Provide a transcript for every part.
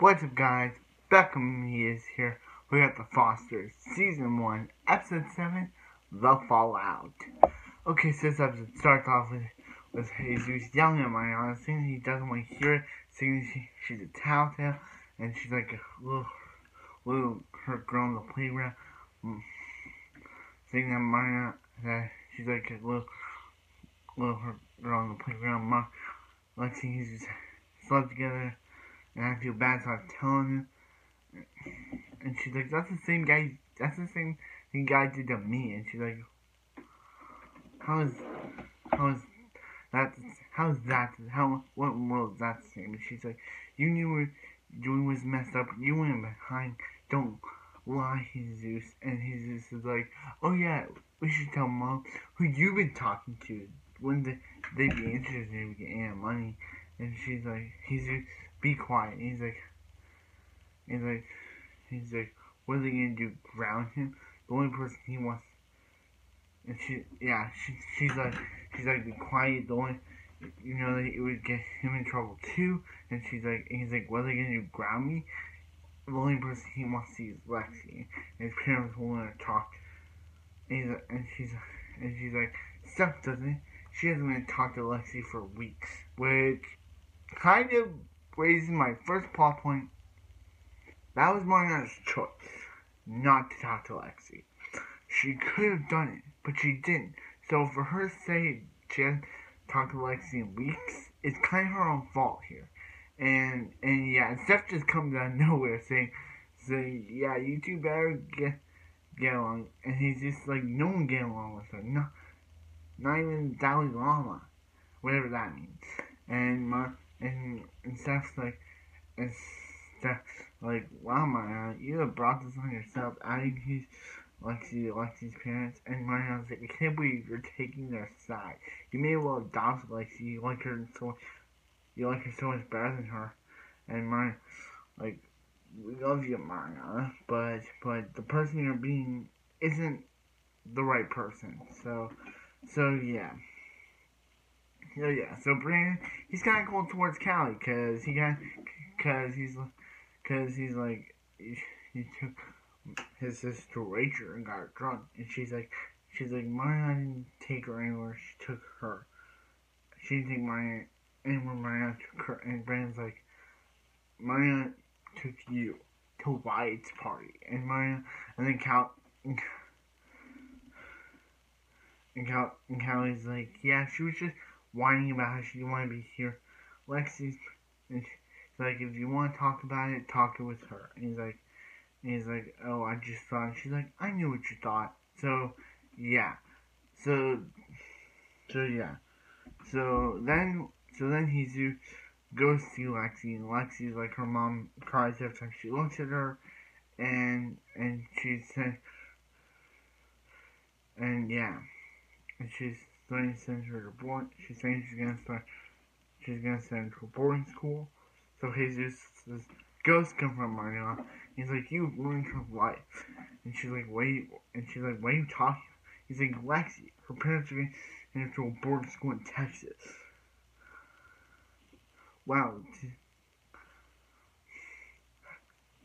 What's up guys, Beckham he is here. We got The Fosters, Season 1, Episode 7, The Fallout. Okay, so this episode starts off with, with Jesus yelling at Mariana, saying he doesn't want to hear it, saying she, she's a tattletale, and she's like a little, little hurt girl on the playground, mm, saying that Mariana, that she's like a little, little hurt girl on the playground. Mar- Lexi and Jesus slept together and I feel bad, so I'm telling him. And she's like, that's the same guy, that's the same thing guy did to me. And she's like, how is, how is that, how is that, how, what world is that same? And she's like, you knew what doing was messed up, you went behind, don't lie, Jesus. And Jesus is like, oh yeah, we should tell mom who you've been talking to. Wouldn't they, they be interested in getting money? And she's like, he's be quiet. He's like, he's like, he's like, what are they gonna do? Ground him? The only person he wants. And she, yeah, she, she's like, she's like, be quiet. The only, you know, that it would get him in trouble too. And she's like, and he's like, what are they gonna do? Ground me? The only person he wants to see is Lexi. And his parents won't let her talk. And, he's like, and she's, and she's like, Stef doesn't. She hasn't been talk to Lexi for weeks, which kind of raises my first plot point. That was Mariana's choice, not to talk to Lexi. She could have done it, but she didn't. So for her to say she hasn't talked to Lexi in weeks, it's kind of her own fault here. And and yeah, and Stef just comes out of nowhere saying, saying, yeah, you two better get get along. And he's just like, no one get along with her. No, not even Dalai Lama, whatever that means. And Mar and and Stef's like, and Stef like, wow, Mariana, uh, you have brought this on yourself, adding his Lexi, Lexi's parents, and Mariana's like, I can't believe you're taking their side. You may well adopt Lexi, you like her so, you like her so much better than her, and Mariana, like, we love you, Mariana, but but the person you're being isn't the right person. So, so yeah. So yeah, so Brandon, he's kind of going towards Callie, cause he got, cause he's, cause he's like, he, he took his sister Rachel and got drunk, and she's like, she's like, Mariana didn't take her anywhere, she took her. She didn't take Mariana anywhere, Mariana took her, and Brandon's like, Mariana took you to Wyatt's party, and Mariana, and then Cal, and Cal, and Callie's like, yeah, she was just whining about how she didn't want to be here. Lexi's and she's like, if you want to talk about it, talk it with her. And he's like, and he's like, oh, I just thought. She's like, I knew what you thought. So, yeah. So, so yeah. So then, so then he's goes to Lexi, and Lexi's like her mom cries every time she looks at her, and and she said, and yeah, and she's going to send her to board. She's saying she's gonna start. She's gonna send her to boarding school. So Jesus says, "Ghosts come from Mariana." He's like, "You ruined her life," and she's like, "Wait," and she's like, "Why are you talking?" He's like, "Lexi, her parents are going to to a boarding school in Texas." Wow.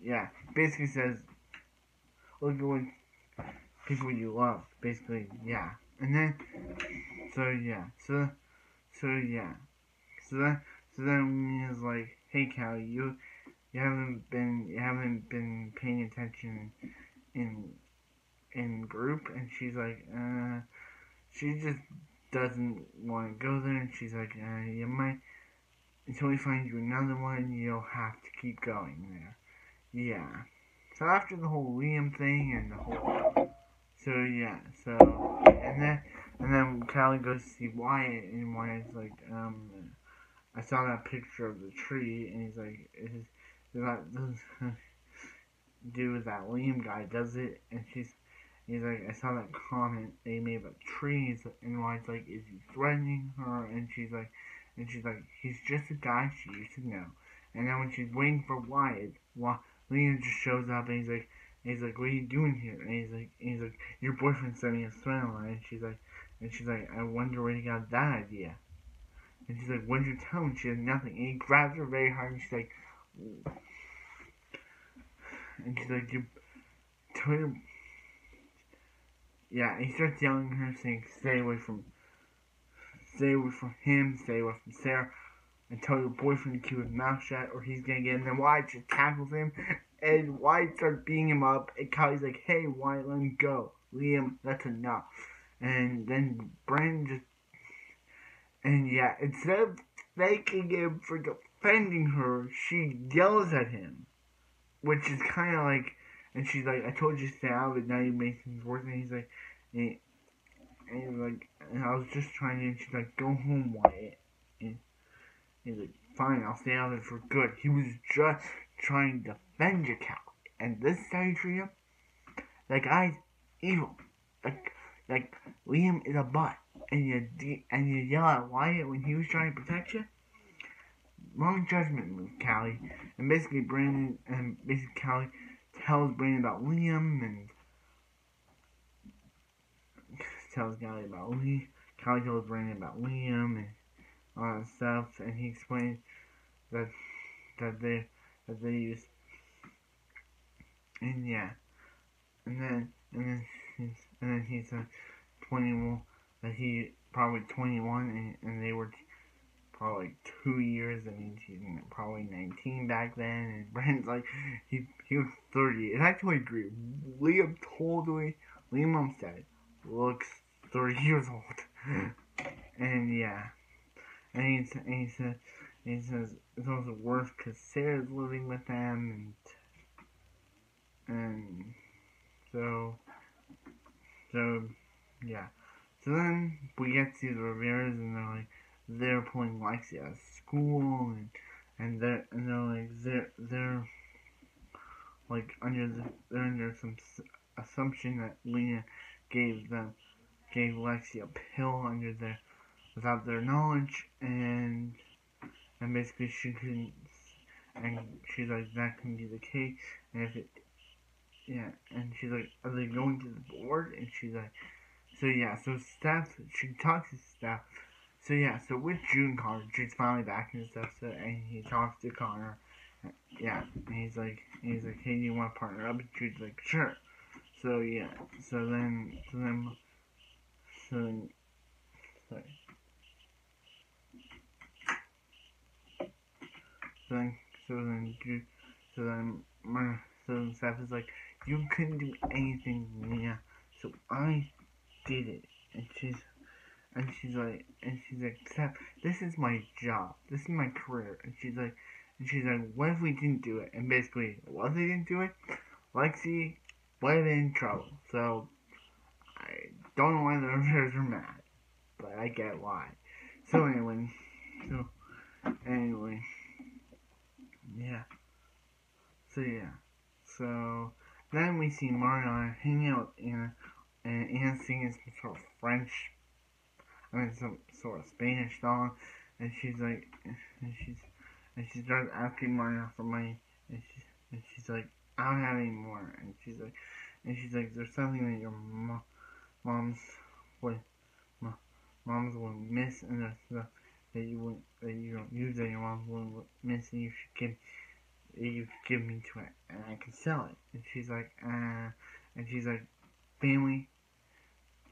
Yeah, basically says, look at what people you love. Basically, yeah. And then, so yeah, so, so yeah, so that so then he's like, hey Callie, you, you haven't been, you haven't been paying attention in, in group, and she's like, uh, she just doesn't want to go there, and she's like, uh, you might, until we find you another one, you'll have to keep going there. Yeah. So after the whole Liam thing and the whole so yeah, so and then and then Callie goes to see Wyatt and Wyatt's like, um I saw that picture of the tree and he's like is that do with that Liam guy does it and she's he's like I saw that comment they made about trees and Wyatt's like, is he threatening her? And she's like and she's like, he's just a guy she used to know. And then when she's waiting for Wyatt, Liam just shows up and he's like, and he's like, what are you doing here? And he's like, and he's like, your boyfriend's sending a threat online. And she's like, and she's like, I wonder where he got that idea. And she's like, what did you tell him? She has nothing. And he grabs her very hard and she's like, and she's like, you tell your, yeah, he starts yelling at her, saying, stay away from, stay away from him, stay away from Sarah, and tell your boyfriend to keep his mouth shut, or he's gonna get in. Then Wyatt just tackles him, and Wyatt starts beating him up, and Callie's like, hey, Wyatt, let him go. Liam, that's enough. And then Brandon just, and yeah, instead of thanking him for defending her, she yells at him, which is kind of like, and she's like, I told you to stay out, but now you make things worse. And he's like, and, and like, and I was just trying to, and she's like, go home, Wyatt. And he's like, fine, I'll stay out of there for good. He was just trying to defend your cow. And this treat him, that guy's evil. Like, like Liam is a butt, and you and you yell at Wyatt when he was trying to protect you. Wrong judgment move, Callie. And basically, Brandon and basically Callie tells Brandon about Liam and tells Callie about Liam. Callie tells Brandon about Liam and all that stuff, and he explained that that they that they use and yeah, and then and then he's and then he's uh, twenty one that he probably twenty one and, and they were probably two years. I mean, he's probably nineteen back then, and Brent's like he he was thirty. And I totally agree. Liam totally Liam Olmstead looks thirty years old, and yeah, and he and he said. He says it's also worse because Sarah's living with them, and and so so yeah. So then we get to the Riveras, and they're like they're pulling Lexi out of school, and and they're and they're like they're they're like under the they're under some assumption that Lena gave them gave Lexi a pill under their without their knowledge, and and basically she couldn't and she's like that can be the case and if it yeah and she's like are they going to the board? And she's like so yeah so Stef she talks to Stef so yeah so with June Connor June's finally back and stuff so and he talks to Connor yeah and he's like he's like hey do you want to partner up? And June's like sure so yeah so then so then so then sorry then, so then, so then, so then Stef is like, you couldn't do anything, Mia. So I did it, and she's, and she's like, and she's like, Stef, this is my job, this is my career, and she's like, and she's like, what if we didn't do it? And basically, what if they didn't do it? Lexi been in trouble. So I don't know why the Rivers are mad, but I get why. So anyway, so anyway. Yeah. So yeah. So then we see Mariana hanging out in and Anne singing some sort of French I mean some sort of Spanish song and she's like and she's and she starts asking Mariana for money and she's and she's like, I don't have any more and she's like and she's like, There's something that your mo- mom's would mom's will miss and there's stuff that you wouldn't that you don't use that your mom wouldn't miss and you should give you give me to it and I can sell it. And she's like, uh and she's like, family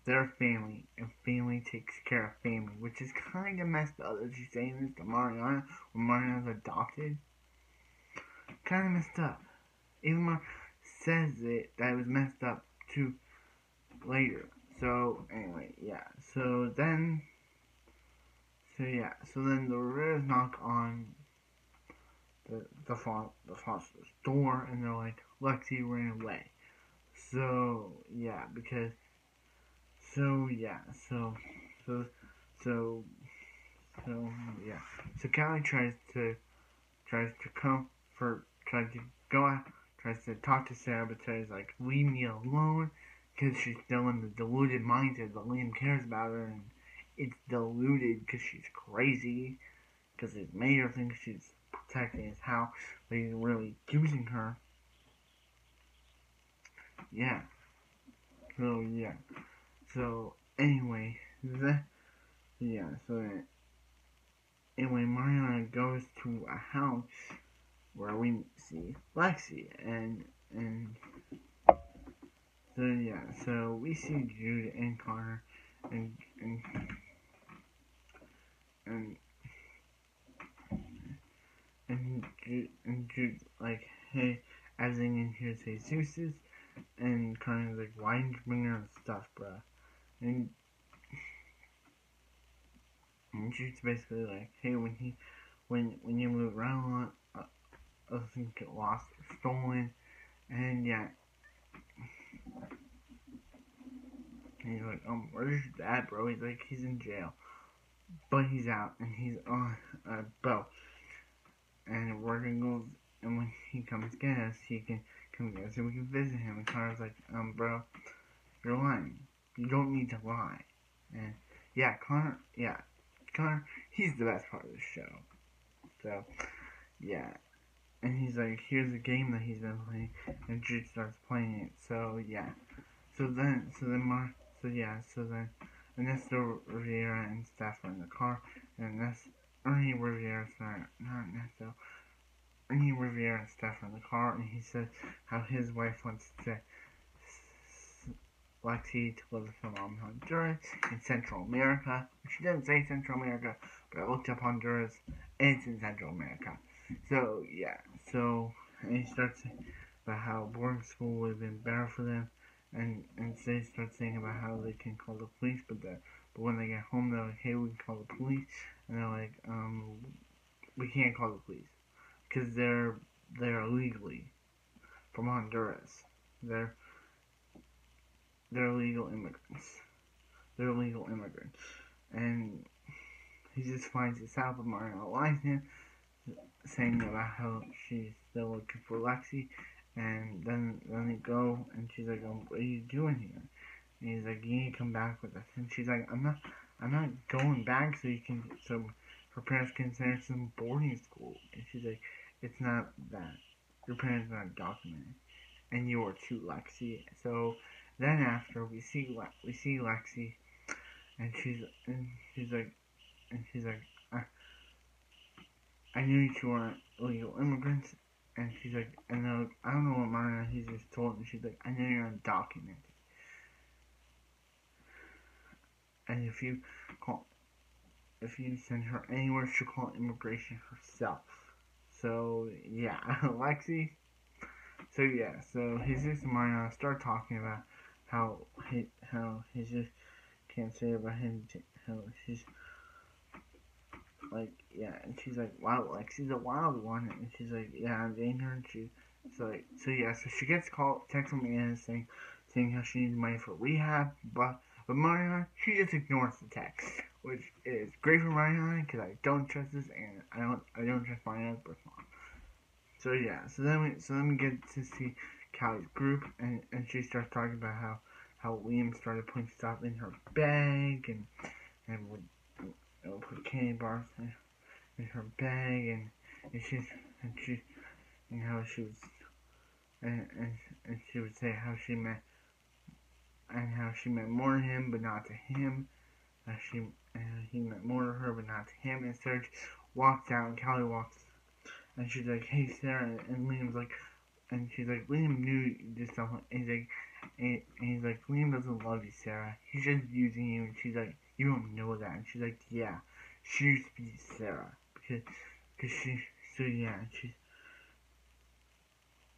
they're family and family takes care of family, which is kinda messed up that she's saying this to Mariana when Mariana's adopted. Kinda messed up. Even Mar says it that it was messed up too later. So anyway, yeah. So then so yeah, so then the Riveras knock on the the, fo- the foster's door, and they're like, Lexi ran away. So yeah, because so yeah, so so so so yeah. So Callie tries to tries to comfort, tries to go out, tries to talk to Sarah, but Sarah's like, leave me alone, because she's still in the deluded mindset that Liam cares about her, and it's deluded because she's crazy, because his mayor thinks she's protecting house, but he's really using her. Yeah. So yeah. So anyway, yeah. So anyway, Mariana goes to a house where we see Lexi, and and so yeah, so we see Jude and Connor and and and and Jude, like, hey, everything in here say Jesus, and Connor's like, why didn't you bring her stuff, bruh? And and Jude's basically like, hey, when he when when you move around a lot, uh, other things get lost or stolen, and yeah. And he's like, um, where's your dad, bro? He's like, he's in jail, but he's out and he's on a boat, and we're gonna go. And when he comes get us, he can come get us, and we can visit him. And Connor's like, um, bro, you're lying. You don't need to lie. And yeah, Connor, yeah, Connor, he's the best part of the show. So, yeah. And he's like, here's a game that he's been playing, and Jude starts playing it. So, yeah. So then, so then Mar, so yeah, so then Ernesto Rivera and Stef are in the car, and Ernesto, Ernie Rivera, sorry, not Ernesto, Ernie Stef are in the car, and he said how his wife wants to Lexi to live mom in Honduras in Central America. She didn't say Central America, but I looked up Honduras, it's in Central America. So, yeah, so, and he starts about how boarding school would have been better for them, and, and so they start saying about how they can call the police, but the, but when they get home, they're like, hey, we can call the police, and they're like, um, we can't call the police, because they're, they're illegally from Honduras. They're, they're illegal immigrants. They're illegal immigrants. And he just finds this out, but Mario him, saying about how she's still looking for Lexi. And then, then they go, and she's like, oh, what are you doing here? And he's like, you need to come back with us. And she's like, I'm not, I'm not going back so you can, so her parents can send her some boarding school. And she's like, it's not that. Your parents are not documented. And you are too, Lexi. So, then after we see we see Lexi, and she's and she's like, and she's like, I, knew you weren't illegal immigrants, and she's like, and then I don't know what Marina he's just told, and she's like, I know you're undocumented, and if you call, if you send her anywhere, she'll call immigration herself. So yeah, Lexi. So yeah, so Jesus and Marina uh, start talking about how he how he just can't say about him how she's like yeah and she's like wow she's a wild one and she's like yeah I'm and she so like so yeah so she gets called text from Anna saying saying how she needs money for rehab but but Mariana she just ignores the text which is great for Mariana because I don't trust this and I don't I don't trust birth mom so yeah so then we so then we get to see Callie's group, and, and she starts talking about how, how Liam started putting stuff in her bag, and and would know, put candy bars in, in her bag, and, and she's and she and how she was and, and and she would say how she meant and how she meant more to him but not to him. How she and he meant more to her but not to him. And Serge walks out, and Callie walks, and she's like, "Hey, Sarah," and Liam's like and she's like, Liam knew this stuff. And he's like, and, he's like, Liam doesn't love you, Sarah. He's just using you. And she's like, you don't know that. And she's like, yeah, she used to be Sarah because, cause she, so yeah, and she's,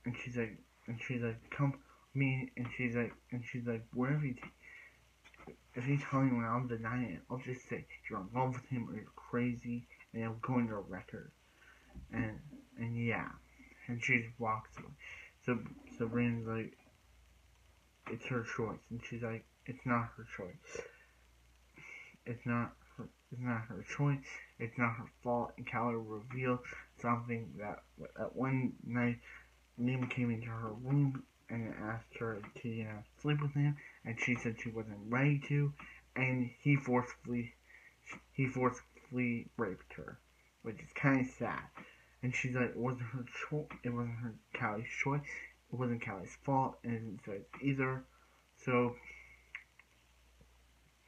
and she's like, and she's like, come me, and she's like, and she's like, wherever you. T- if you tell me when I'm denying it, I'll just say you're in love with him or you're crazy, and it'll go in your record. And and yeah and she just walks away. So so Brandon's like, it's her choice, and she's like, it's not her choice. It's not her. It's not her choice. It's not her fault. And Callie revealed something that that one night, Liam came into her room and asked her to you know sleep with him, and she said she wasn't ready to, and he forcefully he forcefully raped her, which is kind of sad. And she's like, it wasn't her choice. It wasn't her Callie's choice. It wasn't Callie's fault, and Sarah's either. So,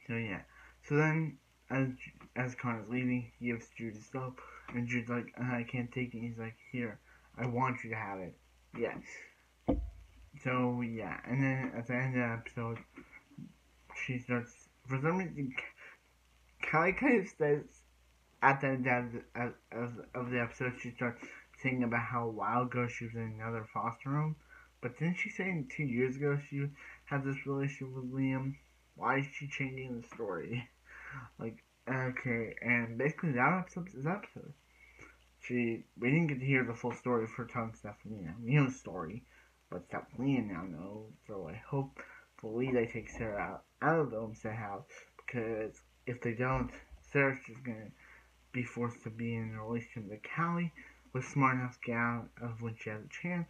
so yeah. So then, as as Connor's leaving, he gives Jude his stuff, and Jude's like, uh, I can't take it. He's like, here, I want you to have it. Yes. So yeah, and then at the end of the episode, she starts for some reason. Callie kind of says at the end of the, of, of the episode, she starts saying about how a while ago she was in another foster home, but didn't she say two years ago she had this relationship with Liam? Why is she changing the story? Like, okay, and basically that episode is that episode. She we didn't get to hear the full story for telling Stephanie the story, but Stephanie now know. So I hope hopefully they take Sarah out, out of the Olmstead house because if they don't, Sarah's just gonna be forced to be in a relationship with Callie was smart enough to of when she had a chance,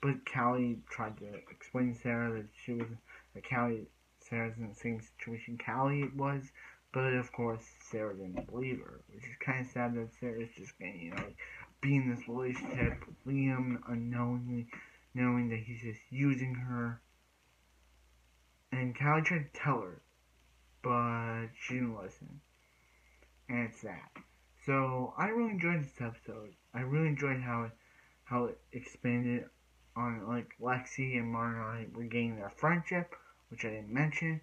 but Callie tried to explain to Sarah that she was that Callie Sarah's in the same situation Callie was, but of course Sarah didn't believe her, which is kind of sad that Sarah's just gonna you know be in this relationship with Liam unknowingly, knowing that he's just using her. And Callie tried to tell her, but she didn't listen, and it's sad. So I really enjoyed this episode. I really enjoyed how it how it expanded on like Lexi and Martin regaining their friendship, which I didn't mention,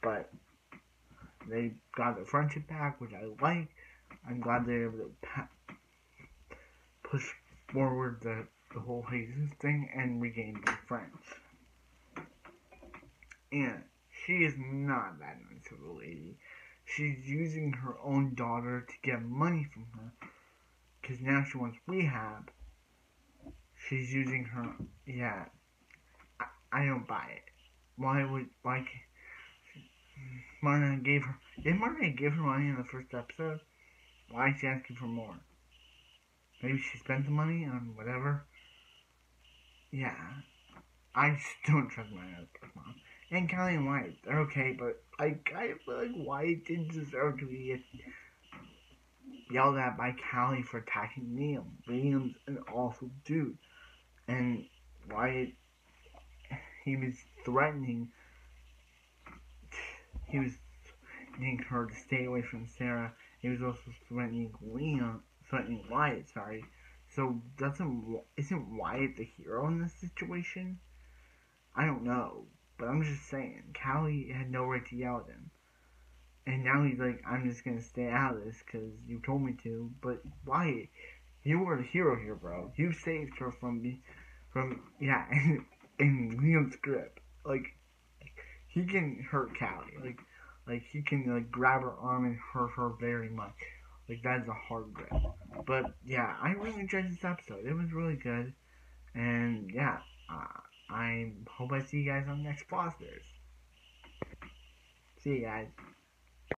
but they got their friendship back, which I like. I'm glad they were able to push forward the, the whole Jesus thing and regain their friends. And she is not that nice of a lady. She's using her own daughter to get money from her because now she wants rehab. She's using her. Yeah, I, I don't buy it. Why would why? Marna gave her. Did Marna give her money in the first episode? Why is she asking for more? Maybe she spent the money on whatever. Yeah, I just don't trust my other mom. And Callie and Wyatt, they're okay, but I kind of feel like Wyatt didn't deserve to be yelled at by Callie for attacking Liam. Liam's an awful dude. And Wyatt, he was threatening, he was threatening her to stay away from Sarah. He was also threatening Liam, threatening Wyatt, sorry. So doesn't, isn't Wyatt the hero in this situation? I don't know. But I'm just saying, Callie had no right to yell at him. And now he's like, I'm just gonna stay out of this because you told me to. But Wyatt, You were the hero here, bro. You saved her from me, from yeah, in, Liam's grip. Like he can hurt Callie. Like like he can like grab her arm and hurt her very much. Like that is a hard grip. But yeah, I really enjoyed this episode. It was really good. And yeah, uh, I hope I see you guys on the next Fosters. See you guys.